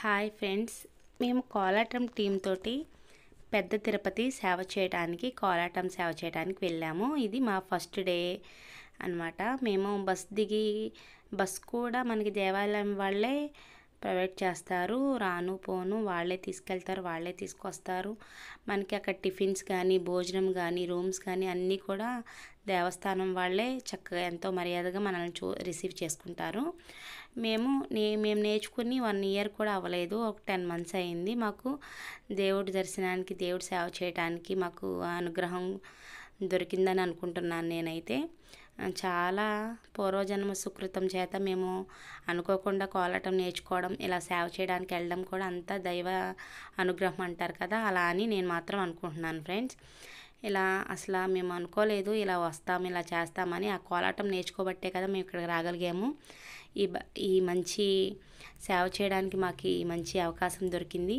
Hi friends మేము కోలాటం team తోటి పెద్ద తిరుపతి సేవ చేయడానికి కోలాటం సేవ చేయడానికి వెళ్ళాము. ఇది మా ఫస్ట్ డే అన్నమాట. మేము బస్ దిగి బస్ కూడా మనకి దేవాలయం వాళ్ళే ప్రొవైడ్ చేస్తారు. రాను పోను వాళ్ళే తీసుకెళ్తారు వాళ్ళే తీసుకొస్తారు. మనకి అక్కడ టిఫిన్స్ కానీ భోజనం కానీ రూమ్స్ కానీ అన్నీ కూడా దేవస్థానం వాళ్ళే చక్కగా ఎంతో మర్యాదగా మనల్ని చూ రిసీవ్ చేసుకుంటారు. మేము నే మేము నేర్చుకుని వన్ ఇయర్ కూడా అవ్వలేదు. ఒక టెన్ మంత్స్ అయింది. మాకు దేవుడి దర్శనానికి దేవుడి సేవ చేయడానికి మాకు అనుగ్రహం దొరికిందని అనుకుంటున్నాను నేనైతే. చాలా పూర్వజన్మ సుకృతం చేత మేము అనుకోకుండా కోలాటం నేర్చుకోవడం ఇలా సేవ చేయడానికి వెళ్ళడం కూడా అంతా దైవ అనుగ్రహం అంటారు కదా అలా అని నేను మాత్రం అనుకుంటున్నాను ఫ్రెండ్స్. ఇలా అసలు మేము అనుకోలేదు ఇలా వస్తాం ఇలా చేస్తామని ఆ కోలాటం నేర్చుకోబట్టే కదా మేము ఇక్కడికి రాగలిగాము. ఈ బ ఈ మంచి సేవ చేయడానికి మాకు ఈ మంచి అవకాశం దొరికింది.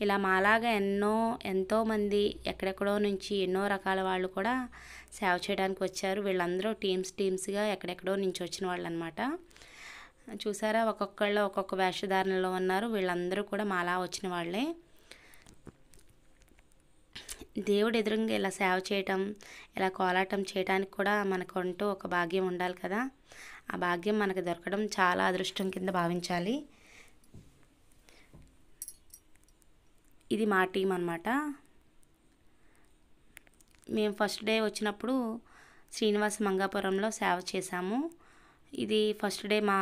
ఇలా మాలాగా ఎన్నో ఎంతోమంది ఎక్కడెక్కడో నుంచి ఎన్నో రకాల వాళ్ళు కూడా సేవ చేయడానికి వచ్చారు. వీళ్ళందరూ టీమ్స్ టీమ్స్గా ఎక్కడెక్కడో నుంచి వచ్చిన వాళ్ళు అనమాట చూసారా? ఒక్కొక్కళ్ళు ఒక్కొక్క వేషధారణలో ఉన్నారు. వీళ్ళందరూ కూడా మాలా వచ్చిన వాళ్ళే. దేవుడు ఎదురుగా ఇలా సేవ చేయటం ఇలా కోలాటం చేయడానికి కూడా మనకంటూ ఒక భాగ్యం ఉండాలి కదా. ఆ భాగ్యం మనకు దొరకడం చాలా అదృష్టం కింద భావించాలి. ఇది మా టీం అనమాట మేము ఫస్ట్ డే వచ్చినప్పుడు శ్రీనివాస మంగాపురంలో సేవ చేశాము. ఇది ఫస్ట్ డే మా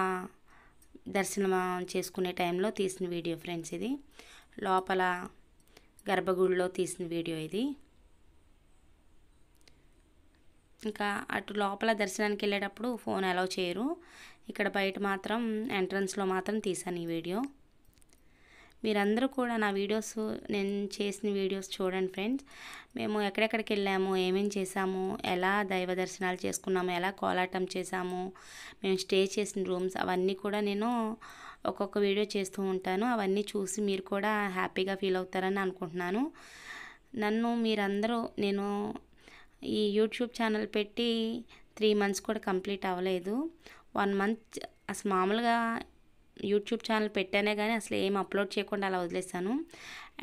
దర్శనం చేసుకునే టైంలో తీసిన వీడియో ఫ్రెండ్స్ ఇది. లోపల గర్భగుడిలో తీసిన వీడియో ఇది. ఇంకా అటు లోపల దర్శనానికి వెళ్ళేటప్పుడు ఫోన్ అలౌ చేయరు. ఇక్కడ బయట మాత్రం ఎంట్రన్స్లో మాత్రం తీసాను ఈ వీడియో. మీరందరూ కూడా నా వీడియోస్ నేను చేసిన వీడియోస్ చూడండి ఫ్రెండ్స్. మేము ఎక్కడెక్కడికి వెళ్ళాము ఏమేం చేసాము ఎలా దైవ దర్శనాలు చేసుకున్నాము ఎలా కోలాటం చేసాము మేము స్టే చేసిన రూమ్స్ అవన్నీ కూడా నేను ఒక్కొక్క వీడియో చేస్తూ ఉంటాను. అవన్నీ చూసి మీరు కూడా హ్యాపీగా ఫీల్ అవుతారని అనుకుంటున్నాను. నన్ను మీరందరూ నేను ఈ యూట్యూబ్ ఛానల్ పెట్టి త్రీ మంత్స్ కూడా కంప్లీట్ అవ్వలేదు. వన్ మంత్ అసలు మామూలుగా యూట్యూబ్ ఛానల్ పెట్టానే కానీ అసలు ఏం అప్లోడ్ చేయకుండా అలా వదిలేసాను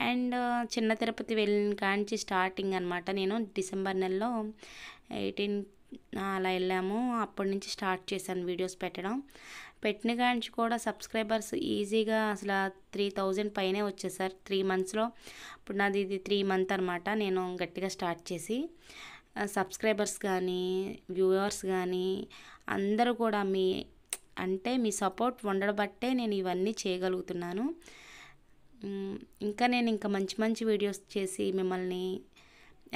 అండ్ చిన్న తిరుపతి వెళ్ళిన కాంచి స్టార్టింగ్ అనమాట నేను డిసెంబర్ నెలలో ఎయిటీన్ అలా వెళ్ళాము. అప్పటి నుంచి స్టార్ట్ చేశాను వీడియోస్ పెట్టడం. పెట్టిన కాంచి కూడా సబ్స్క్రైబర్స్ ఈజీగా అసలు త్రీ థౌజండ్ పైనే వచ్చేసారు. త్రీ మంత్స్లో ఇప్పుడు నాది ఇది త్రీ మంత్ అనమాట నేను గట్టిగా స్టార్ట్ చేసి సబ్స్క్రైబర్స్ కానీ వ్యూవర్స్ కానీ అందరూ కూడా మీ అంటే మీ సపోర్ట్ ఉండబట్టే నేను ఇవన్నీ చేయగలుగుతున్నాను. ఇంకా నేను ఇంకా మంచి మంచి వీడియోస్ చేసి మిమ్మల్ని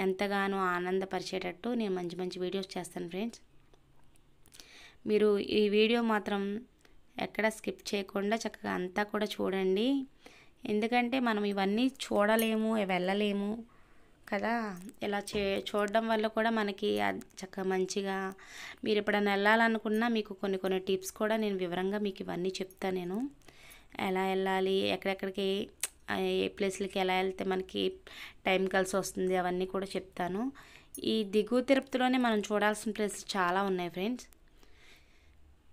ఎంతగానో ఆనందపరిచేటట్టు నేను మంచి మంచి వీడియోస్ చేస్తాను ఫ్రెండ్స్. మీరు ఈ వీడియో మాత్రం ఎక్కడ స్కిప్ చేయకుండా చక్కగా అంతా కూడా చూడండి. ఎందుకంటే మనం ఇవన్నీ చూడలేము వెళ్ళలేము. కదా? ఇలా చే చూడడం వల్ల కూడా మనకి చక్కగా మంచిగా మీరు ఎప్పుడైనా వెళ్ళాలనుకున్నా మీకు కొన్ని కొన్ని టిప్స్ కూడా నేను వివరంగా మీకు ఇవన్నీ చెప్తాను నేను. ఎలా వెళ్ళాలి ఎక్కడెక్కడికి ఏ ప్లేస్లకి ఎలా వెళ్తే మనకి టైం కలిసి వస్తుంది అవన్నీ కూడా చెప్తాను. ఈ దిగువ తిరుపతిలోనే మనం చూడాల్సిన ప్లేసెస్ చాలా ఉన్నాయి ఫ్రెండ్స్.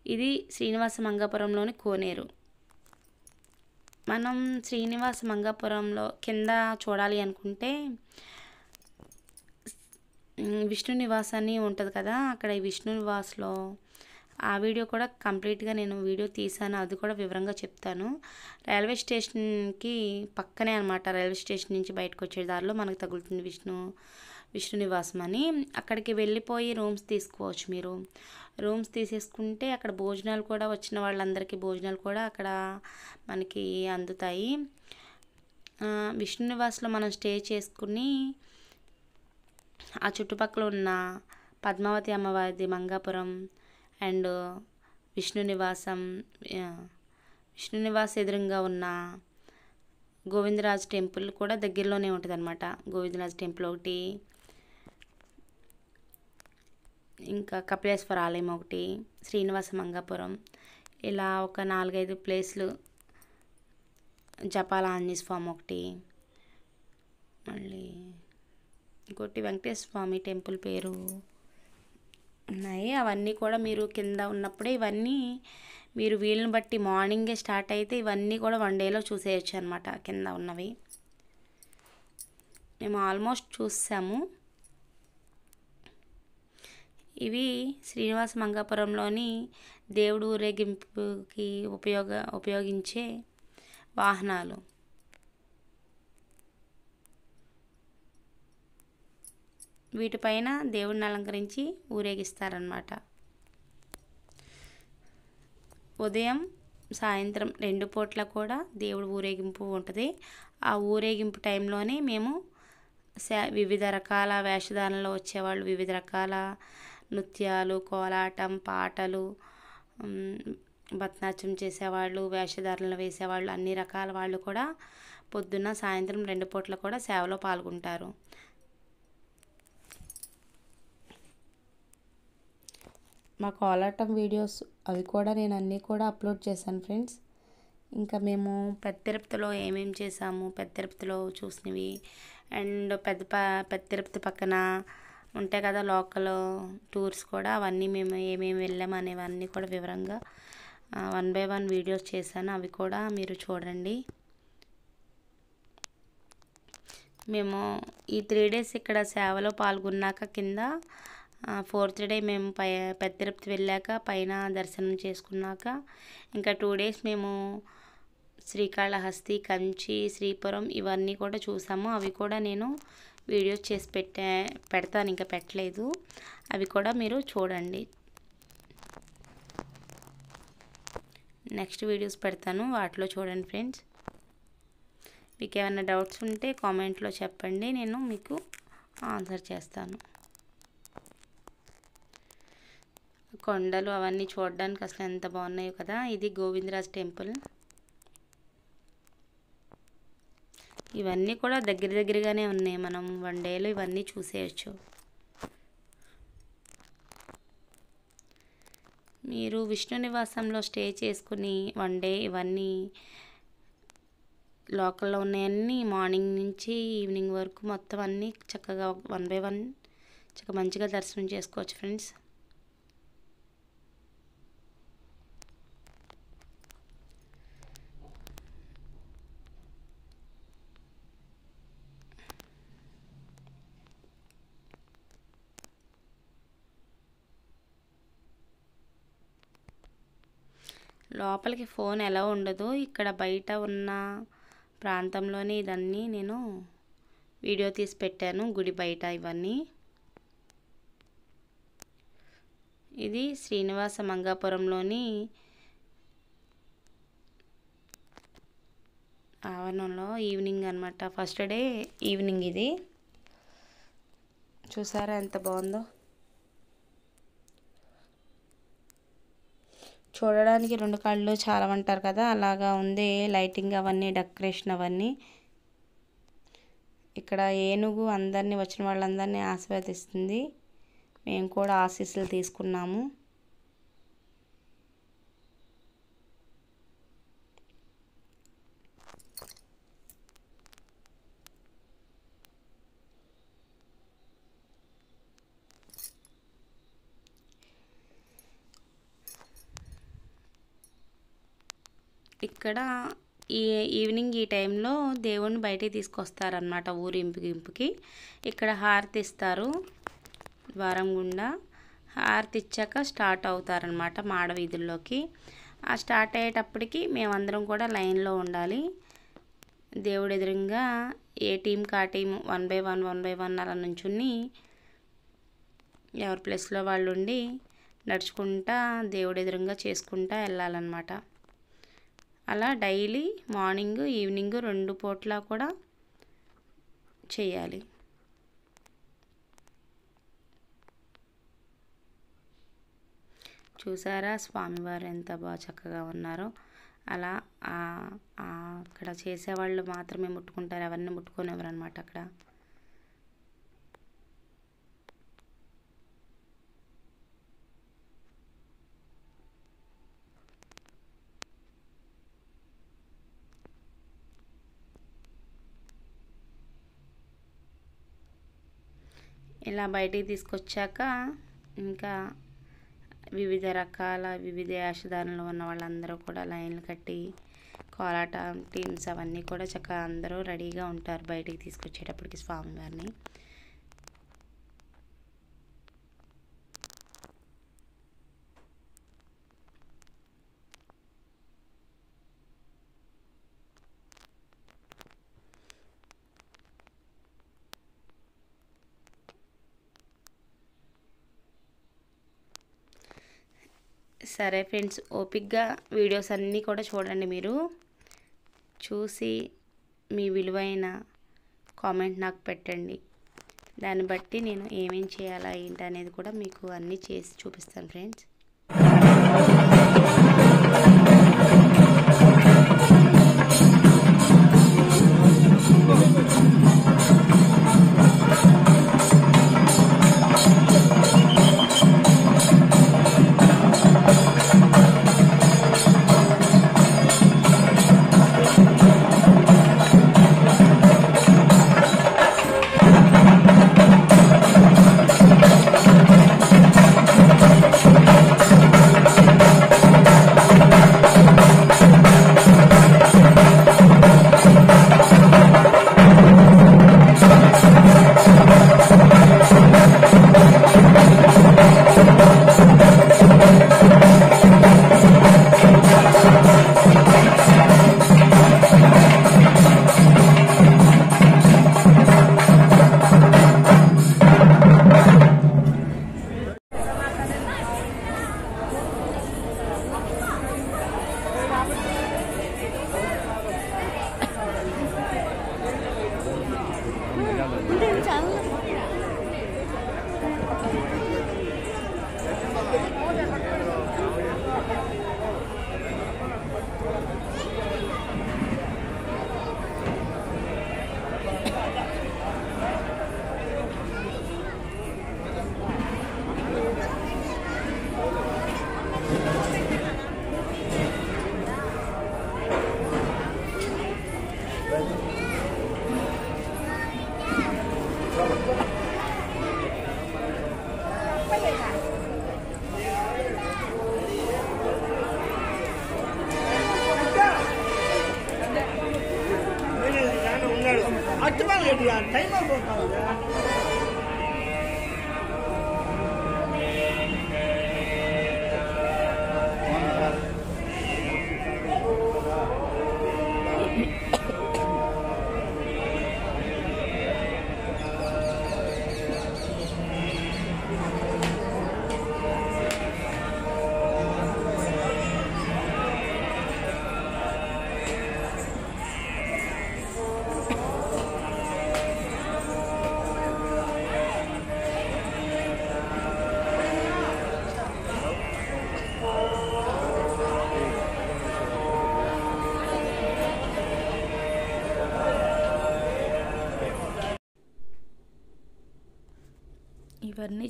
ఇది శ్రీనివాస మంగాపురంలోని కోనేరు. మనం శ్రీనివాస మంగాపురంలో కింద చూడాలి అనుకుంటే విష్ణు నివాస్ అని ఉంటుంది కదా అక్కడ ఈ విష్ణు నివాస్లో. ఆ వీడియో కూడా కంప్లీట్గా నేను వీడియో తీసాను అది కూడా వివరంగా చెప్తాను. రైల్వే స్టేషన్కి పక్కనే అనమాట రైల్వే స్టేషన్ నుంచి బయటకు వచ్చే దారిలో మనకు తగులుతుంది విష్ణు విష్ణు నివాసం అని. అక్కడికి వెళ్ళిపోయి రూమ్స్ తీసుకోవచ్చు మీరు. రూమ్స్ తీసేసుకుంటే అక్కడ భోజనాలు కూడా వచ్చిన వాళ్ళందరికీ భోజనాలు కూడా అక్కడ మనకి అందుతాయి. విష్ణు నివాస్లో మనం స్టే చేసుకుని ఆ చుట్టుపక్కల ఉన్న పద్మావతి అమ్మవారిది మంగాపురం అండ్ విష్ణు నివాసం విష్ణు నివాస్ ఎదురుగా ఉన్న గోవిందరాజ్ టెంపుల్ కూడా దగ్గరలోనే ఉంటుంది అనమాట గోవిందరాజ్ టెంపుల్ ఒకటి ఇంకా కపిలేశ్వర ఆలయం ఒకటి శ్రీనివాస మంగాపురం. ఇలా ఒక నాలుగైదు ప్లేస్లు జపాల ఆంజనేయ స్వామి ఒకటి మళ్ళీ ఇంకోటి వెంకటేశ్వర స్వామి టెంపుల్ పేరు ఉన్నాయి. అవన్నీ కూడా మీరు కింద ఉన్నప్పుడే ఇవన్నీ మీరు వీలుని బట్టి మార్నింగే స్టార్ట్ అయితే ఇవన్నీ కూడా వన్ డేలో చూసేయచ్చు అనమాట కింద ఉన్నవి. మేము ఆల్మోస్ట్ చూసాము. ఇవి శ్రీనివాస మంగాపురంలోని దేవుడు ఊరేగింపుకి ఉపయోగ ఉపయోగించే వాహనాలు. వీటిపైన దేవుడిని అలంకరించి ఊరేగిస్తారనమాట ఉదయం సాయంత్రం రెండు పూట్ల కూడా దేవుడు ఊరేగింపు ఉంటుంది. ఆ ఊరేగింపు టైంలోనే మేము వివిధ రకాల వేషధారణలో వచ్చేవాళ్ళు. వివిధ రకాల నృత్యాలు కోలాటం పాటలు భరతనాట్యం చేసేవాళ్ళు వేషధారణలు వేసేవాళ్ళు. అన్ని రకాల వాళ్ళు కూడా పొద్దున్న సాయంత్రం రెండు పూట్ల కూడా సేవలో పాల్గొంటారు. మా కోలాటం వీడియోస్ అవి కూడా నేను అన్నీ కూడా అప్లోడ్ చేశాను ఫ్రెండ్స్ ఇంకా మేము పెద్ద తిరుపతిలో ఏమేమి చేసాము పెద్ద తిరుపతిలో చూసినవి. అండ్ పెద్ద ప పెద్ద తిరుపతి పక్కన ఉంటాయి కదా లోకల్ టూర్స్ కూడా అవన్నీ మేము ఏమేమి వెళ్ళాము అనేవన్నీ కూడా వివరంగా వన్ బై వన్ వీడియోస్ చేశాను. అవి కూడా మీరు చూడండి. మేము ఈ త్రీ డేస్ ఇక్కడ సేవలో పాల్గొన్నాక కింద ఫోర్త్ డే మేము పై పెద్ద తిరుపతి వెళ్ళాక పైన దర్శనం చేసుకున్నాక ఇంకా టూ డేస్ మేము శ్రీకాళహస్తి కంచి శ్రీపురం ఇవన్నీ కూడా చూసాము. అవి కూడా నేను వీడియోస్ చేసి పెట్టా పెడతాను ఇంకా పెట్టలేదు. అవి కూడా మీరు చూడండి. నెక్స్ట్ వీడియోస్ పెడతాను. వాటిలో చూడండి ఫ్రెండ్స్. మీకు ఏమైనా డౌట్స్ ఉంటే కామెంట్లో చెప్పండి. నేను మీకు ఆన్సర్ చేస్తాను. కొండలు అవన్నీ చూడడానికి అసలు ఎంత బాగున్నాయో కదా. ఇది గోవిందరాజ్ టెంపుల్. ఇవన్నీ కూడా దగ్గర దగ్గరగానే ఉన్నాయి. మనం వన్ డేలో ఇవన్నీ చూసేయచ్చు. మీరు విష్ణు నివాసంలో స్టే చేసుకుని వన్ డే ఇవన్నీ లోకల్లో ఉన్నాయన్నీ మార్నింగ్ నుంచి ఈవినింగ్ వరకు మొత్తం అన్నీ చక్కగా వన్ బై వన్ చక్కగా మంచిగా దర్శనం చేసుకోవచ్చు ఫ్రెండ్స్ లోపలికి ఫోన్ ఎలా ఉండదు. ఇక్కడ బయట ఉన్న ప్రాంతంలోనే ఇదన్నీ నేను వీడియో తీసి పెట్టాను. గుడి బయట ఇవన్నీ. ఇది శ్రీనివాస మంగాపురంలోని ఆవరణంలో ఈవినింగ్ అనమాట ఫస్ట్ డే ఈవినింగ్ ఇది. చూసారా ఎంత బాగుందో? చూడడానికి రెండు కాళ్ళు చాలా అంటారు కదా అలాగా ఉంది. లైటింగ్ అవన్నీ డెకరేషన్ అవన్నీ. ఇక్కడ ఏనుగు అందరినీ వచ్చిన వాళ్ళందరినీ ఆశీర్వదిస్తుంది. మేము కూడా ఆశీస్సులు తీసుకున్నాము. ఇక్కడ ఈ ఈవినింగ్ ఈ టైంలో దేవుణ్ణి బయటికి తీసుకొస్తారనమాట ఊరింపుగింపుకి ఇక్కడ హారతి ఇస్తారు ద్వారం గుండా హారతి ఇచ్చాక స్టార్ట్ అవుతారనమాట మాడ వీధుల్లోకి. ఆ స్టార్ట్ అయ్యేటప్పటికి మేమందరం కూడా లైన్లో ఉండాలి. దేవుడు ఎదురుగా ఏ టీంకి ఆ team one by one one by one అలా నుంచుని ఎవరి ప్లేస్లో వాళ్ళు ఉండి నడుచుకుంటా దేవుడు ఎదురుగా చేసుకుంటా వెళ్ళాలన్నమాట. అలా డైలీ మార్నింగ్ ఈవినింగ్ రెండు పూట్ల కూడా చేయాలి. చూసారా స్వామివారు ఎంత బాగా చక్కగా ఉన్నారో? అలా అక్కడ చేసేవాళ్ళు మాత్రమే ముట్టుకుంటారు. ఎవరిని ముట్టుకునేవారు అనమాట అక్కడ. ఇలా బయటికి తీసుకొచ్చాక ఇంకా వివిధ రకాల వివిధ వేషధారణలో ఉన్న వాళ్ళందరూ కూడా లైన్లు కట్టి కోలాట టీమ్స్ అవన్నీ కూడా చక్కగా అందరూ రెడీగా ఉంటారు బయటికి తీసుకొచ్చేటప్పటికి స్వామివారిని. సరే ఫ్రెండ్స్ ఓపిక్గా వీడియోస్ అన్నీ కూడా చూడండి మీరు. చూసి మీ విలువైన కామెంట్ నాకు పెట్టండి. దాన్ని బట్టి నేను ఏమేం చేయాలా ఏంటి అనేది కూడా మీకు అన్నీ చేసి చూపిస్తాను ఫ్రెండ్స్.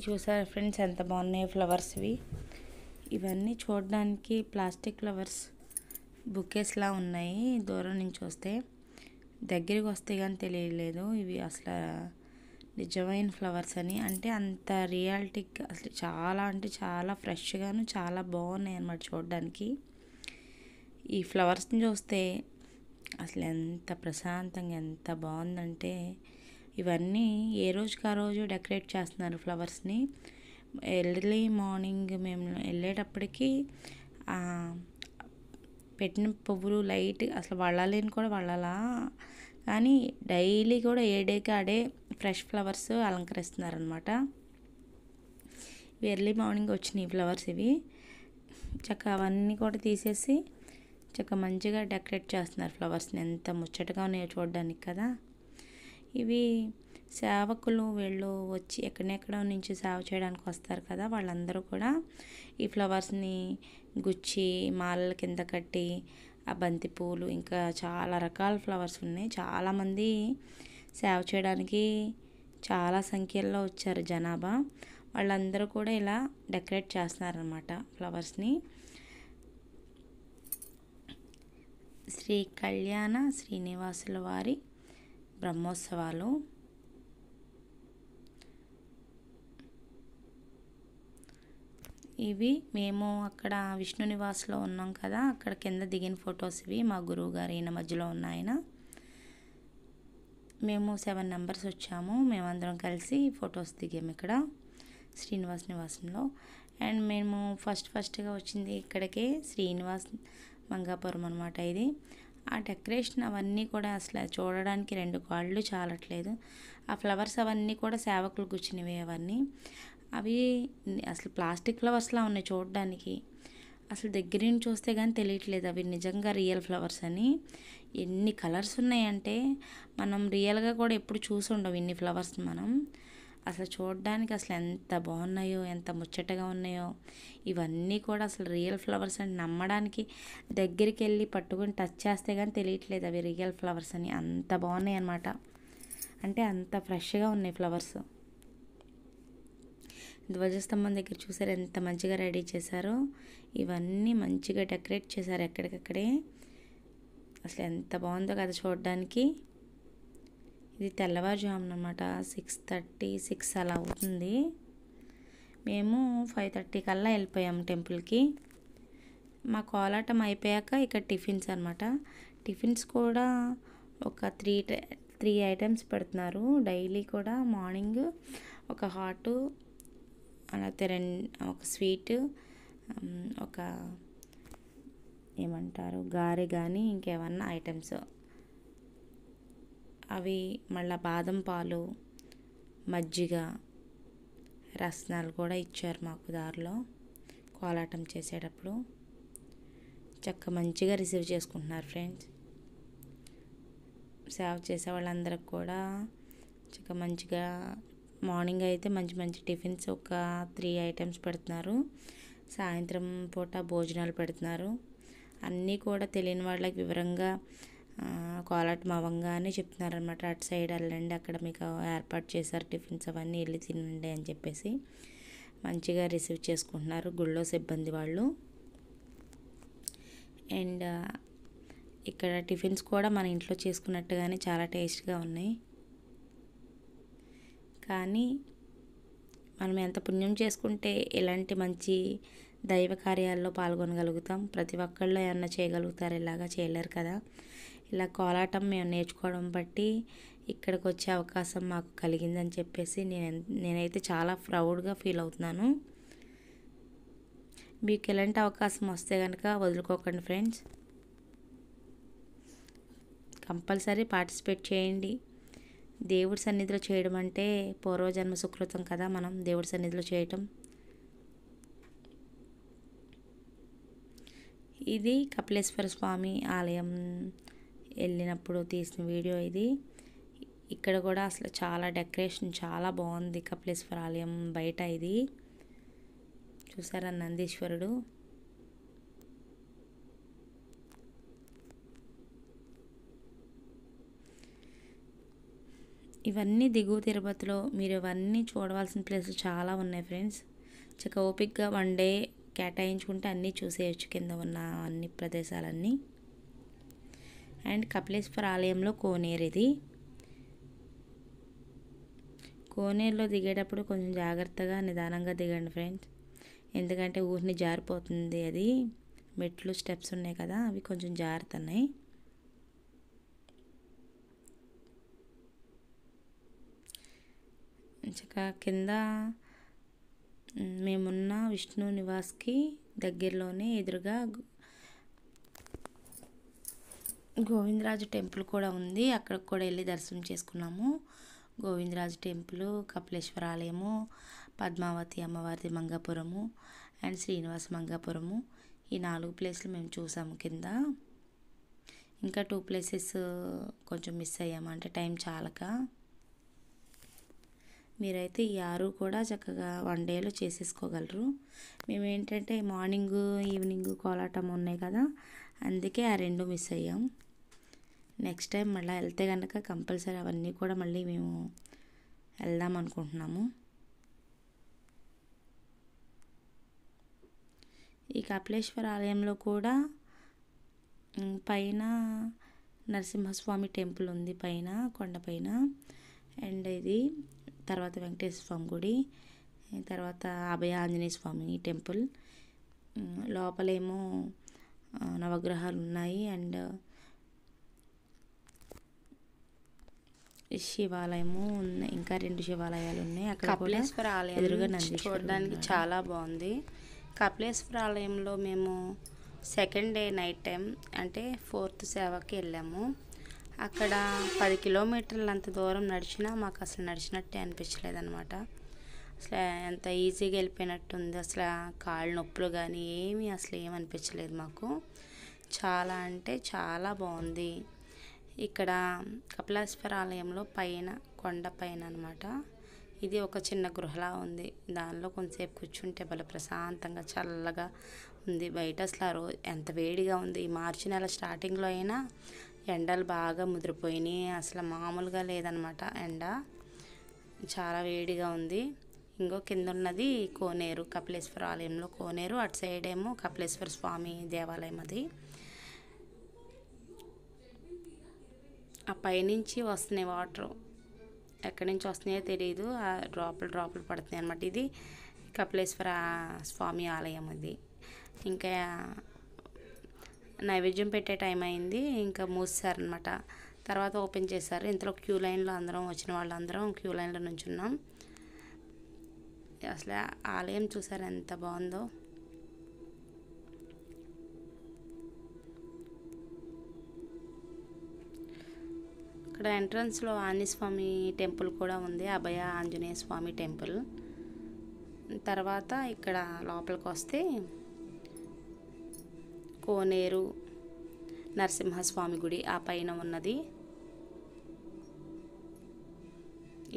చూసారా ఫ్రెండ్స్ ఎంత బాగున్నాయి ఫ్లవర్స్ ఇవి ఇవన్నీ చూడడానికి ప్లాస్టిక్ ఫ్లవర్స్ బుకేస్లా ఉన్నాయి. దూరం నుంచి వస్తే దగ్గరికి వస్తే కానీ తెలియలేదు ఇవి అసలు నిజమైన ఫ్లవర్స్ అని. అంటే అంత రియాలిటిక్ అసలు చాలా అంటే చాలా ఫ్రెష్గాను చాలా బాగున్నాయి అన్నమాట చూడడానికి. ఈ ఫ్లవర్స్ని చూస్తే అసలు ఎంత ప్రశాంతంగా ఎంత బాగుందంటే ఇవన్నీ ఏ రోజుకి ఆ రోజు డెకరేట్ చేస్తున్నారు ఫ్లవర్స్ని? ఎర్లీ మార్నింగ్ మేము వెళ్ళేటప్పటికి పెట్టిన పువ్వులు లైట్ అసలు వడలేని కూడా వడలా కానీ డైలీ కూడా ఏ డేకి ఆడే ఫ్రెష్ ఫ్లవర్స్ అలంకరిస్తున్నారనమాట. ఇవి ఎర్లీ మార్నింగ్ వచ్చినాయి ఫ్లవర్స్ ఇవి. చక్క అవన్నీ కూడా తీసేసి చక్క మంచిగా డెకరేట్ చేస్తున్నారు ఫ్లవర్స్ని. ఎంత ముచ్చటగా ఉన్నాయో చూడడానికి కదా. ఇవి సేవకులు వీళ్ళు వచ్చి ఎక్కడెక్కడ నుంచి సేవ చేయడానికి వస్తారు కదా వాళ్ళందరూ కూడా ఈ ఫ్లవర్స్ని గుచ్చి మాలల కింద కట్టి ఆ బంతి పూలు ఇంకా చాలా రకాల ఫ్లవర్స్ ఉన్నాయి. చాలామంది సేవ చేయడానికి చాలా సంఖ్యలో వచ్చారు జనాభా. వాళ్ళందరూ కూడా ఇలా డెకరేట్ చేస్తున్నారనమాట ఫ్లవర్స్ని. శ్రీ కళ్యాణ శ్రీనివాసుల వారి బ్రహ్మోత్సవాలు. ఇవి మేము అక్కడ విష్ణు నివాస్లో ఉన్నాం కదా అక్కడ కింద దిగిన ఫొటోస్ ఇవి మా గురువు గారు ఈయన మధ్యలో ఉన్న ఆయన. మేము సెవెన్ మెంబర్స్ వచ్చాము మేమందరం కలిసి ఫొటోస్ దిగాము ఇక్కడ శ్రీనివాస్ నివాసంలో. అండ్ మేము ఫస్ట్ ఫస్ట్గా వచ్చింది ఇక్కడికే శ్రీనివాస్ మంగాపురం అనమాట ఇది. ఆ డెకరేషన్ అవన్నీ కూడా అసలు చూడడానికి రెండు కాళ్ళు చాలట్లేదు. ఆ ఫ్లవర్స్ అవన్నీ కూడా సేవకులు కూర్చునివి అవన్నీ. అవి అసలు ప్లాస్టిక్ ఫ్లవర్స్లా ఉన్నాయి చూడడానికి. అసలు దగ్గర చూస్తే కానీ తెలియట్లేదు అవి నిజంగా రియల్ ఫ్లవర్స్ అని. ఎన్ని కలర్స్ ఉన్నాయంటే మనం రియల్గా కూడా ఎప్పుడు చూసి ఉండవు ఇన్ని ఫ్లవర్స్ మనం. అసలు చూడడానికి అసలు ఎంత బాగున్నాయో ఎంత ముచ్చటగా ఉన్నాయో. ఇవన్నీ కూడా అసలు రియల్ ఫ్లవర్స్ అని నమ్మడానికి దగ్గరికి వెళ్ళి పట్టుకొని టచ్ చేస్తే కానీ తెలియట్లేదు అవి రియల్ ఫ్లవర్స్ అని. అంత బాగున్నాయి అన్నమాట. అంటే అంత ఫ్రెష్గా ఉన్నాయి ఫ్లవర్స్. ధ్వజస్తంభం దగ్గర చూసారు ఎంత మంచిగా రెడీ చేశారో. ఇవన్నీ మంచిగా డెకరేట్ చేశారు ఎక్కడికక్కడే. అసలు ఎంత బాగుందో కదా చూడడానికి. ఇది తెల్లవారుజామున అనమాట సిక్స్ థర్టీ సిక్స్ అలా అవుతుంది. మేము ఫైవ్ థర్టీ కల్లా వెళ్ళిపోయాం టెంపుల్కి. మా కోలాటం అయిపోయాక ఇక్కడ టిఫిన్స్ అనమాట టిఫిన్స్ కూడా ఒక త్రీ త్రీ ఐటమ్స్ పెడుతున్నారు. డైలీ కూడా మార్నింగ్ ఒక హాటు అలాగే రెండు ఒక స్వీట్ ఒక ఏమంటారు గారె కానీ ఇంకేమన్నా ఐటమ్స్. అవి మళ్ళీ బాదం పాలు మజ్జిగ రసనాలు కూడా ఇచ్చారు మాకు దారిలో కోలాటం చేసేటప్పుడు. చక్క మంచిగా రిసీవ్ చేసుకుంటున్నారు ఫ్రెండ్స్. సేవ చేసే వాళ్ళందరికి కూడా చక్క మంచిగా మార్నింగ్ అయితే మంచి మంచి టిఫిన్స్ ఒక త్రీ ఐటమ్స్ పెడుతున్నారు. సాయంత్రం పూట భోజనాలు పెడుతున్నారు. అన్నీ కూడా తెలియని వాళ్ళకి వివరంగా కోలాటం అవ్వంగానే చెప్తున్నారనమాట అటు సైడ్ వెళ్ళండి అక్కడ మీకు ఏర్పాటు చేశారు టిఫిన్స్ అవన్నీ వెళ్ళి తినండి అని చెప్పేసి మంచిగా రిసీవ్ చేసుకుంటున్నారు గుళ్ళో సిబ్బంది వాళ్ళు. అండ్ ఇక్కడ టిఫిన్స్ కూడా మన ఇంట్లో చేసుకున్నట్టుగానే చాలా టేస్ట్గా ఉన్నాయి. కానీ మనం ఎంత పుణ్యం చేసుకుంటే ఇలాంటి మంచి దైవ కార్యాల్లో పాల్గొనగలుగుతాం? ప్రతి ఒక్కళ్ళు ఏమన్నా చేయగలుగుతారు? ఇలాగా చేయలేరు కదా. ఇలా కోలాటం మేము నేర్చుకోవడం బట్టి ఇక్కడికి వచ్చే అవకాశం మాకు కలిగిందని చెప్పేసి నేను నేనైతే చాలా ప్రౌడ్గా ఫీల్ అవుతున్నాను. మీకు ఎలాంటి అవకాశం వస్తే కనుక వదులుకోకండి ఫ్రెండ్స్. కంపల్సరీ పార్టిసిపేట్ చేయండి. దేవుడి సన్నిధిలో చేయడం అంటే పూర్వజన్మ సుకృతం కదా మనం దేవుడి సన్నిధిలో చేయటం. ఇది కపిలేశ్వర స్వామి ఆలయం వెళ్ళినప్పుడు తీసిన వీడియో ఇది. ఇక్కడ కూడా అసలు చాలా డెకరేషన్ చాలా బాగుంది. కపిలేశ్వర ఆలయం బయట ఇది. చూసారా నందీశ్వరుడు? ఇవన్నీ దిగువ తిరుపతిలో మీరు ఇవన్నీ చూడవలసిన ప్లేసులు చాలా ఉన్నాయి ఫ్రెండ్స్. చక్క ఓపిక్గా వన్ డే కేటాయించుకుంటే అన్నీ చూసేయచ్చు కింద ఉన్న అన్ని ప్రదేశాలన్నీ. అండ్ కపిలేశ్వర ఆలయంలో కోనేరు ఇది. కోనేరులో దిగేటప్పుడు కొంచెం జాగ్రత్తగా నిదానంగా దిగండి ఫ్రెండ్స్. ఎందుకంటే ఊరిని జారిపోతుంది అది. మెట్లు స్టెప్స్ ఉన్నాయి కదా అవి కొంచెం జారుతున్నాయి. చక్క కింద మేమున్న విష్ణు నివాస్కి దగ్గరలోనే ఎదురుగా గోవిందరాజు టెంపుల్ కూడా ఉంది. అక్కడికి కూడా వెళ్ళి దర్శనం చేసుకున్నాము. గోవిందరాజు టెంపుల్ కపిలేశ్వర ఆలయము పద్మావతి అమ్మవారి మంగాపురము అండ్ శ్రీనివాస మంగాపురము. ఈ నాలుగు ప్లేస్లు మేము చూసాము కింద. ఇంకా టూ ప్లేసెస్ కొంచెం మిస్ అయ్యాము. అంటే టైం చాలక. మీరైతే ఈ ఆరు కూడా చక్కగా వన్ డేలో చేసేసుకోగలరు. మేము ఏంటంటే మార్నింగ్ ఈవినింగ్ కోలాటం ఉన్నాయి కదా. అందుకే ఆ రెండు మిస్ అయ్యాం. నెక్స్ట్ టైం మళ్ళీ వెళ్తే కనుక కంపల్సరీ అవన్నీ కూడా మళ్ళీ మేము వెళ్దాం అనుకుంటున్నాము. ఈ కపిలేశ్వర ఆలయంలో కూడా పైన నరసింహస్వామి టెంపుల్ ఉంది పైన కొండపైన అండ్ ఇది తర్వాత వెంకటేశ్వర స్వామి గుడి తర్వాత అభయ ఆంజనేయ స్వామి టెంపుల్. లోపలేమో నవగ్రహాలు ఉన్నాయి అండ్ శివాలయము ఉన్నాయి ఇంకా రెండు శివాలయాలు ఉన్నాయి. అక్కడ కూడా కపిలేశ్వర ఆలయం ఎదురుగా చూడడానికి. చాలా బాగుంది. కపిలేశ్వర ఆలయంలో మేము సెకండ్ డే నైట్ టైం అంటే ఫోర్త్ సేవకి వెళ్ళాము. అక్కడ పది కిలోమీటర్లు అంత దూరం నడిచినా మాకు అసలు నడిచినట్టే అనిపించలేదు అనమాట అసలు ఎంత ఈజీగా వెళ్ళిపోయినట్టుంది. అసలు కాళ్ళు నొప్పులు కానీ ఏమీ అసలు ఏమి అనిపించలేదు మాకు. చాలా అంటే చాలా బాగుంది. ఇక్కడ కపిలేశ్వర ఆలయంలో పైన కొండ పైన అనమాట ఇది ఒక చిన్న గృహలా ఉంది. దానిలో కొంతసేపు కూర్చుంటే భలే ప్రశాంతంగా చల్లగా ఉంది. బయట అసలు ఎంత వేడిగా ఉంది. ఈ మార్చి నెల స్టార్టింగ్లో అయినా ఎండలు బాగా ముదిరిపోయినాయి. అసలు మామూలుగా లేదనమాట ఎండ. చాలా వేడిగా ఉంది. ఇంకో కింద ఉన్నది కోనేరు కపిలేశ్వర ఆలయంలో కోనేరు. అటు సైడ్ ఏమో కపిలేశ్వర స్వామి దేవాలయం అది. ఆ పైనుంచి వస్తున్నాయి వాటర్. ఎక్కడి నుంచి వస్తున్నాయో తెలియదు ఆ డ్రాపులు డ్రాపులు పడుతున్నాయి అనమాట ఇది. కపిలేశ్వర స్వామి ఆలయం అది. ఇంకా నైవేద్యం పెట్టే టైం అయింది. ఇంకా మూసారనమాట తర్వాత ఓపెన్ చేశారు. ఇంతలో క్యూ లైన్లో అందరం వచ్చిన వాళ్ళందరం క్యూ లైన్లో నుంచున్నాం. అసలు ఆలయం చూసారు ఎంత బాగుందో. ఇక్కడ ఎంట్రన్స్లో ఆంజనేయ స్వామి టెంపుల్ కూడా ఉంది అభయ ఆంజనేయ స్వామి టెంపుల్. తర్వాత ఇక్కడ లోపలికి వస్తే కోనేరు నరసింహస్వామి గుడి ఆ పైన ఉన్నది.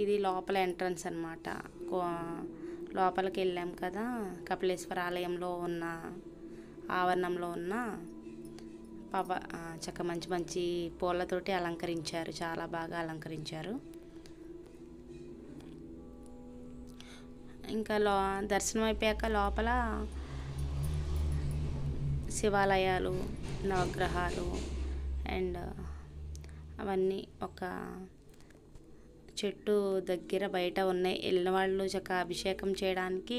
ఇది లోపల ఎంట్రన్స్ అనమాట లోపలికి వెళ్ళాం కదా కపిలేశ్వర ఆలయంలో ఉన్న ఆవరణంలో ఉన్న పవ చక్క మంచి మంచి పూలతోటి అలంకరించారు చాలా బాగా అలంకరించారు. ఇంకా లో దర్శనం అయిపోయాక లోపల శివాలయాలు నవగ్రహాలు అండ్ అవన్నీ ఒక చెట్టు దగ్గర బయట ఉన్నాయి. వెళ్ళిన వాళ్ళు చక్క అభిషేకం చేయడానికి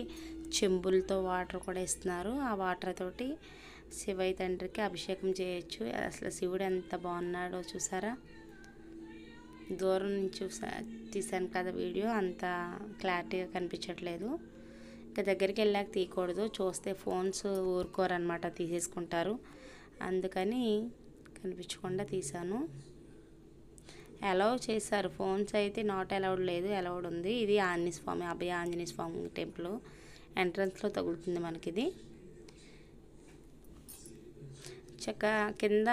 చెంబులతో వాటర్ కూడా ఇస్తున్నారు. ఆ వాటర్ తోటి శివయ్య తండ్రికి అభిషేకం చేయొచ్చు. అసలు శివుడు ఎంత బాగున్నాడో చూసారా? దూరం నుంచి చూసా తీసాను కదా వీడియో. అంత క్లారిటీగా కనిపించట్లేదు. ఇంకా దగ్గరికి వెళ్ళాక తీయకూడదు. చూస్తే ఫోన్స్ ఊరుకోరనమాట తీసేసుకుంటారు. అందుకని కనిపించకుండా తీసాను అలౌ చేశారు. ఫోన్స్ అయితే నాట్ అలౌడ్ లేదు అలౌడ్ ఉంది. ఇది ఆంజనేయ స్వామి అభయ ఆంజనేయ స్వామి టెంపుల్ ఎంట్రన్స్లో తగులుతుంది మనకి ఇది చక్క కింద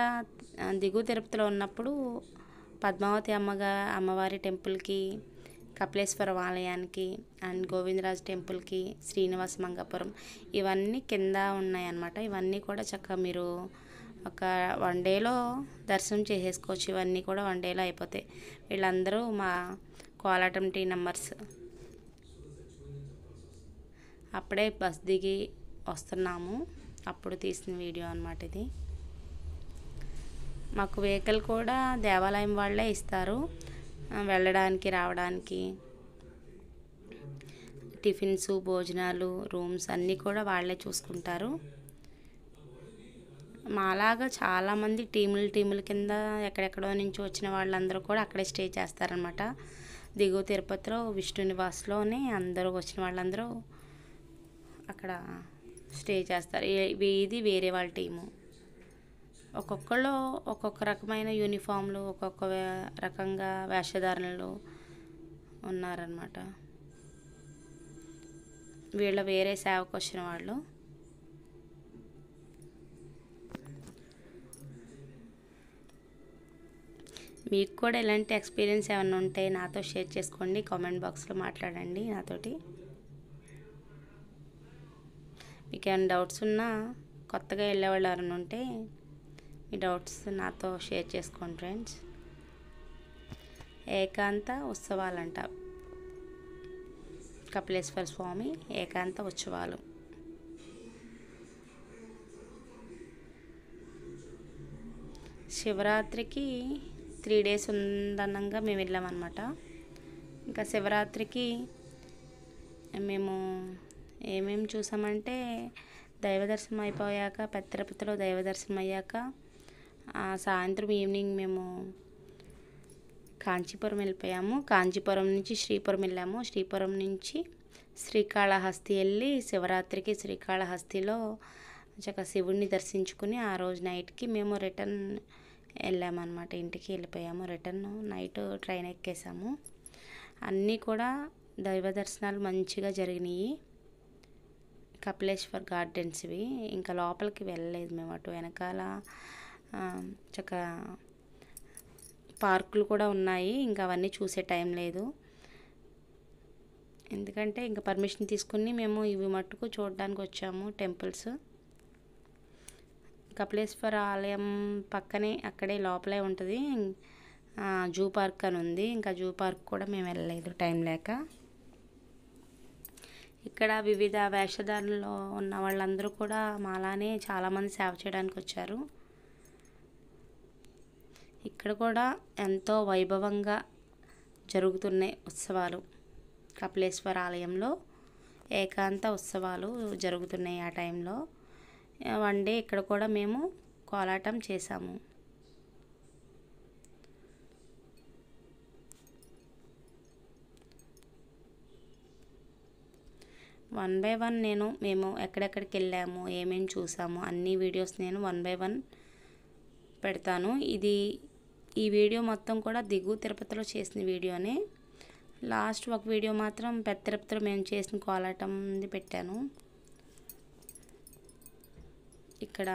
దిగువ తిరుపతిలో ఉన్నప్పుడు పద్మావతి అమ్మగా అమ్మవారి టెంపుల్కి కపిలేశ్వర ఆలయానికి అండ్ గోవిందరాజ్ టెంపుల్కి శ్రీనివాస మంగాపురం ఇవన్నీ కింద ఉన్నాయన్నమాట. ఇవన్నీ కూడా చక్కగా మీరు ఒక వన్ డేలో దర్శనం చేసేసుకోవచ్చు. ఇవన్నీ కూడా వన్ డేలో అయిపోతాయి. వీళ్ళందరూ మా కోలాటం టీ నెంబర్స్ అప్పుడే బస్ దిగి వస్తున్నాము. అప్పుడు తీసిన వీడియో అనమాట ఇది. మాకు వెహికల్ కూడా దేవాలయం వాళ్ళే ఇస్తారు. వెళ్ళడానికి రావడానికి. టిఫిన్స్ భోజనాలు రూమ్స్ అన్నీ కూడా వాళ్ళే చూసుకుంటారు. మాలాగా చాలామంది టీములు టీముల కింద ఎక్కడెక్కడో నుంచి వచ్చిన వాళ్ళందరూ కూడా అక్కడే స్టే చేస్తారనమాట దిగువ తిరుపతిలో విష్ణు నివాస్లోనే అందరూ వచ్చిన వాళ్ళందరూ అక్కడ స్టే చేస్తారు. ఇది వేరే వాళ్ళ టీము. ఒక్కొక్కళ్ళు ఒక్కొక్క రకమైన యూనిఫామ్లు ఒక్కొక్క రకంగా వేషధారణలు ఉన్నారనమాట వీళ్ళ వేరే సేవకు వచ్చిన వాళ్ళు. మీకు కూడా ఇలాంటి ఎక్స్పీరియన్స్ ఏమైనా ఉంటే నాతో షేర్ చేసుకోండి. కామెంట్ బాక్స్లో మాట్లాడండి నాతోటి. మీకు ఏమైనా డౌట్స్ ఉన్నా కొత్తగా వెళ్ళేవాళ్ళు ఎవరైనా ఉంటే మీ డౌట్స్ నాతో షేర్ చేసుకోండి ఫ్రెండ్స్. ఏకాంత ఉత్సవాలంట. కపిలేశ్వర స్వామి ఏకాంత ఉత్సవాలు. శివరాత్రికి త్రీ డేస్ ఉందన్నంగా మేము వెళ్ళామన్నమాట. ఇంకా శివరాత్రికి మేము ఏమేమి చూసామంటే దైవ దర్శనం అయిపోయాక పెద్ద తిరుపతిలో దైవ దర్శనం అయ్యాక సాయంత్రం ఈవినింగ్ మేము కాంచీపురం వెళ్ళిపోయాము. కాంచీపురం నుంచి శ్రీపురం వెళ్ళాము. శ్రీపురం నుంచి శ్రీకాళహస్తి వెళ్ళి శివరాత్రికి శ్రీకాళహస్తిలో చక్కగా శివుడిని దర్శించుకుని ఆ రోజు నైట్కి మేము రిటర్న్ వెళ్ళామన్నమాట. ఇంటికి వెళ్ళిపోయాము. రిటర్న్ నైట్ ట్రైన్ ఎక్కేసాము. అన్నీ కూడా దైవ దర్శనాలు మంచిగా జరిగినాయి. కపిలేశ్వర్ గార్డెన్స్ ఇవి ఇంకా లోపలికి వెళ్ళలేదు మేము అటు. వెనకాల చక్కగా పార్కులు కూడా ఉన్నాయి. ఇంకా అవన్నీ చూసే టైం లేదు. ఎందుకంటే ఇంకా పర్మిషన్ తీసుకుని మేము ఇవి మట్టుకు చూడడానికి వచ్చాము టెంపుల్స్. కపిలేశ్వర ఆలయం పక్కనే అక్కడే లోపలే ఉంటుంది. జూ పార్క్ అని ఉంది. ఇంకా జూ పార్క్ కూడా మేము వెళ్ళలేదు టైం లేక. ఇక్కడ వివిధ వేషధారణలో ఉన్న వాళ్ళందరూ కూడా మాలానే చాలామంది సేవ చేయడానికి వచ్చారు. ఇక్కడ కూడా ఎంతో వైభవంగా జరుగుతున్నాయి ఉత్సవాలు. కపిలేశ్వర ఆలయంలో ఏకాంత ఉత్సవాలు జరుగుతున్నాయి ఆ టైంలో. వన్ డే ఇక్కడ కూడా మేము కోలాటం చేశాము. వన్ బై వన్ నేను మేము ఎక్కడెక్కడికి వెళ్ళాము ఏమేమి చూసాము అన్ని వీడియోస్ నేను వన్ బై వన్ పెడతాను. ఇది ఈ వీడియో మొత్తం కూడా దిగు తిరుపతిలో చేసిన వీడియోనే. లాస్ట్ ఒక వీడియో మాత్రం పెద్ద తిరుపతిలో మేము చేసిన కోలాటంది పెట్టాను. ఇక్కడ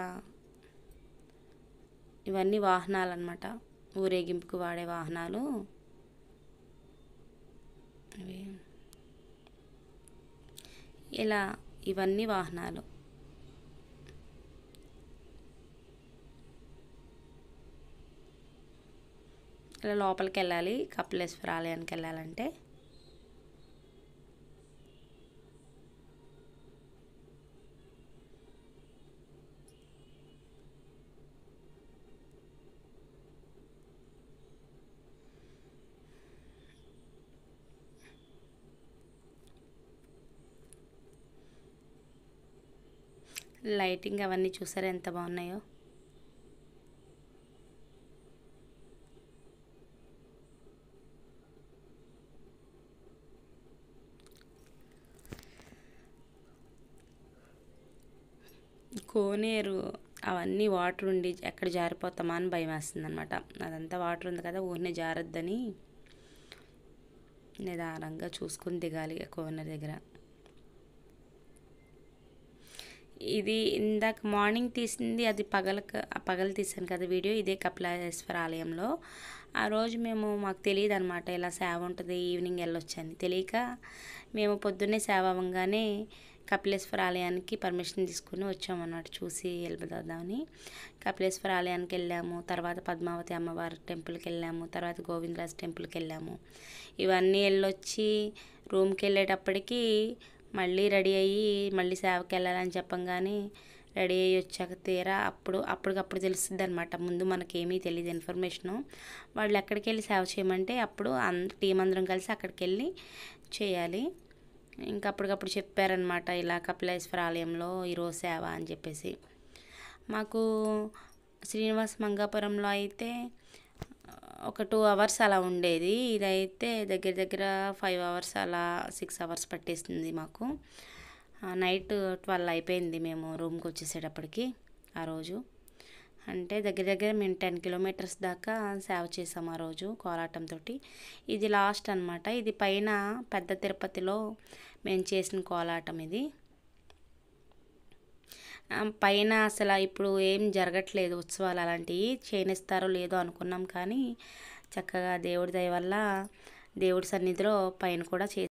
ఇవన్నీ వాహనాలు అనమాట ఊరేగింపుకు వాడే వాహనాలు. ఇలా ఇవన్నీ వాహనాలు. ఇలా లోపలికి వెళ్ళాలి కపిలేశ్వర ఆలయానికి వెళ్ళాలంటే లైటింగ్ అవన్నీ చూసారా ఎంత బాగున్నాయో? కోనేరు అవన్నీ వాటర్ ఉండి ఎక్కడ జారిపోతామా అని భయం వేస్తుంది అనమాట అదంతా వాటర్ ఉంది కదా ఊరినే జారద్దని నిదానంగా చూసుకుని దిగాలి కోనేరు దగ్గర. ఇది ఇందాక మార్నింగ్ తీసింది అది పగలక పగలు తీసాను కదా వీడియో ఇదే కపిలేశ్వర ఆలయంలో. ఆ రోజు మేము మాకు తెలియదు అనమాట ఇలా సేవ ఉంటుంది ఈవినింగ్ వెళ్ళొచ్చని. తెలియక మేము పొద్దున్నే సేవ అవ్వగానే కపిలేశ్వర ఆలయానికి పర్మిషన్ తీసుకుని వచ్చామన్నమాట చూసి వెళ్ళిపోదామని కపిలేశ్వర ఆలయానికి వెళ్ళాము తర్వాత పద్మావతి అమ్మవారి టెంపుల్కి వెళ్ళాము తర్వాత గోవిందరాజ్ టెంపుల్కి వెళ్ళాము. ఇవన్నీ వెళ్ళొచ్చి రూమ్కి వెళ్ళేటప్పటికి మళ్ళీ రెడీ అయ్యి మళ్ళీ సేవకి వెళ్ళాలని చెప్పంగానే రెడీ అయ్యి వచ్చాక తీరా అప్పుడు అప్పటికప్పుడు తెలుస్తుంది అనమాట ముందు మనకేమీ తెలియదు ఇన్ఫర్మేషను. వాళ్ళు ఎక్కడికి వెళ్ళి సేవ చేయమంటే అప్పుడు అంద టీం అందరం కలిసి అక్కడికి వెళ్ళి చేయాలి. ఇంకా అప్పటికప్పుడు చెప్పారనమాట ఇలా కపిలేశ్వర ఆలయంలో ఈరోజు సేవ అని చెప్పేసి. మాకు శ్రీనివాస్ మంగాపురంలో అయితే ఒక టూ అవర్స్ అలా ఉండేది. ఇదైతే దగ్గర దగ్గర ఫైవ్ అవర్స్ అలా సిక్స్ అవర్స్ పట్టేసింది మాకు. నైట్ ట్వెల్వ్ అయిపోయింది మేము రూమ్కి వచ్చేసేటప్పటికి ఆ రోజు. అంటే దగ్గర దగ్గర మేము టెన్ కిలోమీటర్స్ దాకా సేవ చేసాం ఆ రోజు కోలాటంతో ఇది లాస్ట్ అనమాట ఇది పైన పెద్ద తిరుపతిలో మేము చేసిన కోలాటం ఇది. పైన అసలు ఇప్పుడు ఏం జరగట్లేదు ఉత్సవాలు అలాంటివి. చేయనిస్తారో లేదో అనుకున్నాం కానీ చక్కగా దేవుడి దయ వల్ల దేవుడి సన్నిధిలో పైన కూడా చే